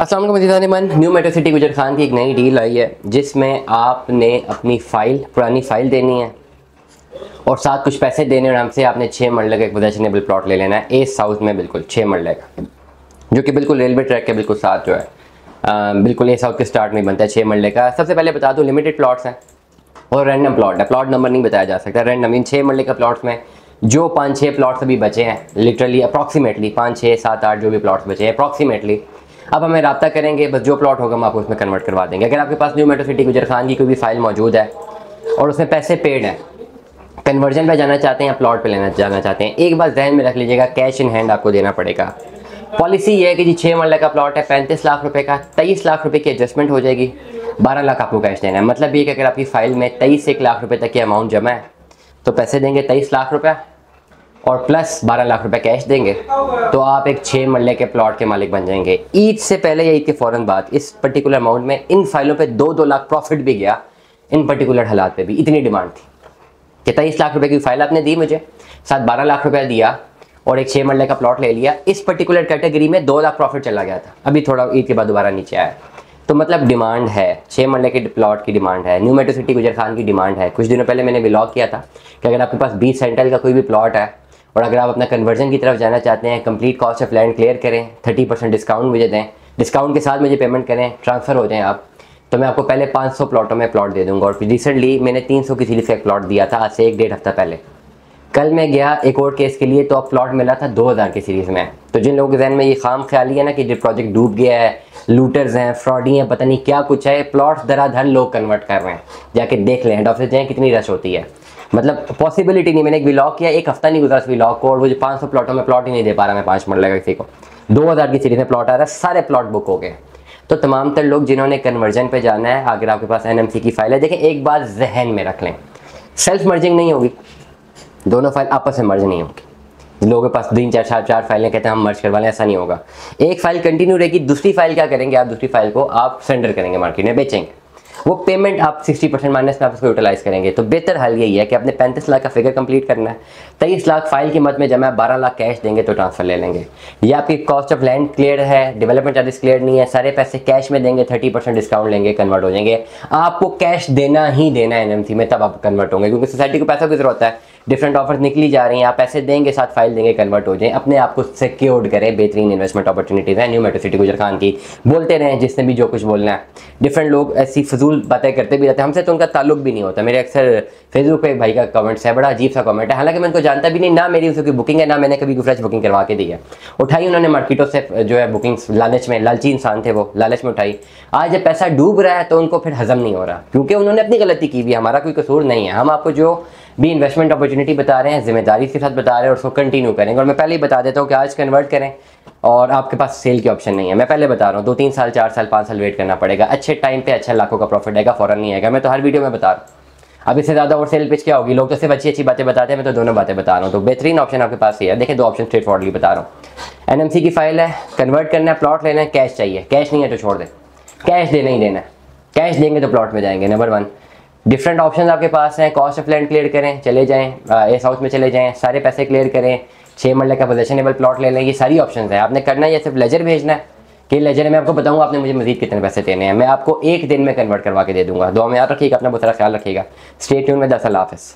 असलम मन new metro city Gujar Khan की एक नई डील आई है जिसमें आपने अपनी फ़ाइल पुरानी फ़ाइल देनी है और साथ कुछ पैसे देने और हमसे आपने छः मरले का एक पोजेशनेबल प्लॉट ले लेना है ए साउथ में बिल्कुल छः मरले का जो कि बिल्कुल रेलवे ट्रैक के बिल्कुल साथ जो है। आ, बिल्कुल ए साउथ के स्टार्ट में बनता है छः मरले का। सबसे पहले बता दूँ लिमिटेड प्लाट्स हैं और रैंडम प्लाट है। प्लाट नंबर नहीं बताया जा सकता रैंडम इन छः मरले का प्लाट्स में जो पाँच छः प्लाट्स अभी बचे हैं लिटरली अप्रॉक्सीमेटली पाँच छः सात आठ जो भी प्लाट्स बचे हैं अप्रॉक्सीमेटली अब हमें रब्ता करेंगे, बस जो प्लॉट होगा हम आपको उसमें कन्वर्ट करवा देंगे। अगर आपके पास new metro city Gujar Khan की कोई भी फ़ाइल मौजूद है और उसमें पैसे पेड हैं कन्वर्जन पे जाना चाहते हैं या प्लॉट पे लेना, जाना चाहते हैं, एक बार जहन में रख लीजिएगा कैश इन हैंड आपको देना पड़ेगा। पॉलिसी ये है कि जी छः मरले का प्लॉट है, पैंतीस लाख रुपए का, तेईस लाख रुपए की एडजस्टमेंट हो जाएगी, बारह लाख आपको कैश देना है। मतलब ये कि अगर आपकी फ़ाइल में तेईस एक लाख रुपए तक की अमाउंट जमा है तो पैसे देंगे तेईस लाख रुपये और प्लस 12 लाख रुपए कैश देंगे तो आप एक छः मरले के प्लॉट के मालिक बन जाएँगे। ईद से पहले या ईद के फ़ौरन बाद इस पर्टिकुलर अमाउंट में इन फाइलों पे दो दो लाख प्रॉफिट भी गया, इन पर्टिकुलर हालात पे भी। इतनी डिमांड थी। कि तेईस लाख रुपए की फ़ाइल आपने दी मुझे, साथ बारह लाख रुपया दिया और एक छः मरले का प्लॉट ले लिया। इस पर्टिकुलर कैटेगरी में दो लाख प्रॉफिट चला गया था। अभी थोड़ा ईद के बाद दोबारा नीचे आया। तो मतलब डिमांड है छः मरले के प्लॉट की डिमांड है new metro city Gujar Khan की डिमांड है। कुछ दिनों पहले मैंने ब्लॉग किया था कि अगर आपके पास बीस सेंटर का कोई भी प्लॉट है और अगर आप अपना कन्वर्जन की तरफ़ जाना चाहते हैं complete cost of land clear करें थर्टी परसेंट डिस्काउंट मुझे दें। डिस्काउंट के साथ मुझे पेमेंट करें ट्रांसफ़र हो जाएँ आप। तो मैं आपको पहले 500 प्लॉटों में प्लॉट दे दूँगा और फिर रिसेंटली मैंने 300 की सीरीज़ का प्लॉट दिया था, आज से एक डेढ़ हफ़्ता पहले। कल मैं गया एक और केस के लिए तो अब प्लॉट मिला था 2000 की सीरीज़ में। तो जिन लोगों के जहन में ये खाम ख्याली है ना कि जो प्रोजेक्ट डूब गया है लूटर्स हैं फ्रॉडी हैं, पता नहीं क्या कुछ है प्लॉट्स धराधर लोग कन्वर्ट कर रहे हैं। जाके देख लें हेड ऑफ़िस जाएँ, कितनी रश होती है। मतलब पॉसिबिलिटी नहीं, मैंने एक किया, एक हफ़्ता नहीं गुजरा उस व्लॉग को और वो जो सौ प्लॉटों में प्लॉट ही नहीं दे पा रहा मैं पाँच मिनट लगा किसी को। दो हज़ार की सीरीज़ में प्लॉट आ रहा है, सारे प्लॉट बुक हो गए। तो तमाम तर लोग जिन्होंने कन्वर्जन पे जाना है, अगर आपके पास एनएमसी की फ़ाइल है, देखें, एक बार जहन में रख लें। सेल्फ मर्जिंग नहीं होगी। दोनों फ़ाइल आपस में मर्ज नहीं होगी। लोगों के पास तीन, चार चार चार फाइलें कहते हैं, हम मर्ज करवा लें, ऐसा नहीं होगा। एक फ़ाइल कंटिन्यू रहेगी, दूसरी फ़ाइल क्या करेंगे आप? दूसरी फ़ाइल को आप सेंडर करेंगे मार्केट में, बेचेंगे। वो पेमेंट आप 60 परसेंट माइनस में आप उसको यूटिलाइज करेंगे। तो बेहतर हल यही है कि आपने पैंतीस लाख का फिगर कंप्लीट करना है। तेईस लाख फ़ाइल की मत में जमा बारह लाख कैश देंगे तो ट्रांसफ़र ले लेंगे। या आपकी कॉस्ट ऑफ़ लैंड क्लियर है डेवलपमेंट चार्जेस क्लियर नहीं है, सारे पैसे कैश में देंगे थर्टी परसेंट डिस्काउंट लेंगे कन्वर्ट हो जाएँगे। आपको कैश देना ही देना है एन में, तब आप कन्वर्ट होंगे, क्योंकि सोसाइटी को पैसा की ज़रूरत है। डिफरेंट ऑफ़र निकली जा रही हैं। आप पैसे देंगे, साथ फ़ाइल देंगे कन्वर्ट हो जाए। अपने आप को सिक्योर्ड करें बेहतरीन इन्वेस्टमेंट अपॉर्चुनिटीज़ है। New metro city Gujar Khan की। बोलते रहें, जिसने भी जो कुछ बोलना है। डिफरेंट लोग ऐसी फजूल बातें करते भी रहते हैं। हमसे तो उनका ताल्लुक भी नहीं होता। मेरे अक्सर फेसबुक पे भाई का कमेंट्स है, बड़ा अजीब सा कमेंट है। हालाँकि मैं उनको जानता भी नहीं, ना मेरी उसकी बुकिंग है, ना मैंने कभी फ्रेश बुकिंग करवा के दी है। उठाई उन्होंने मार्केटों से, जो है बुकिंग लालच में, लालची इंसान थे वो, लालच में उठाई। आज जब पैसा डूब रहा है तो उनको फिर हजम नहीं हो रहा। क्योंकि उन्होंने अपनी गलती की हुई हमारा कोई कसूर नहीं है। हम आपको जो भी इन्वेस्टमेंट अपॉर्चुनिटी बता रहे हैं, ज़िम्मेदारी के साथ बता रहे हैं और उसको कंटिन्यू करेंगे। और मैं पहले ही बता देता हूँ कि आज कन्वर्ट करें और आपके पास सेल की ऑप्शन नहीं है। मैं पहले बता रहा हूँ दो तीन साल, चार साल, पाँच साल वेट करना पड़ेगा। अच्छे टाइम पर अच्छा लाखों का प्रॉफिट आएगा फॉरन नहीं आएगा। मैं तो हर वीडियो में बता रहा हूँ। अब इससे ज़्यादा और सेल पिच क्या होगी? लोग तो सिर्फ़ अच्छी अच्छी बातें बताते हैं, मैं तो दोनों बातें बता रहा हूँ। तो बेहतरीन ऑप्शन आपके पास ही है। देखिए दो ऑप्शन स्ट्रेट फॉरवर्डली बता रहा हूँ। एन की फ़ाइल है कन्वर्ट करना है प्लॉट लेना है कैश चाहिए। कैश नहीं है तो छोड़ दे। कैश देना ही देना है। कैश देंगे तो प्लॉट में जाएँगे नंबर वन डिफरेंट ऑप्शन आपके पास हैं कॉस्ट ऑफ़ लैंड क्लियर करें, चले जाएँ एस हाउस में चले जाएँ, सारे पैसे क्लियर करें छः मरले का पोजेशनेबल प्लॉट ले लें, ये सारी ऑप्शन है। आपने करना है या सिर्फ़ लेजर भेजना? है कि लेजर मैं आपको बताऊँगा आपने मुझे मजीद कितने पैसे देने हैं। मैं आपको एक दिन में कन्वर्ट करवा के दे दूँगा। दो में याद रखिएगा, अपना बहुत सारा ख्याल रखिएगा। स्टेट यून में दस हाफिज़।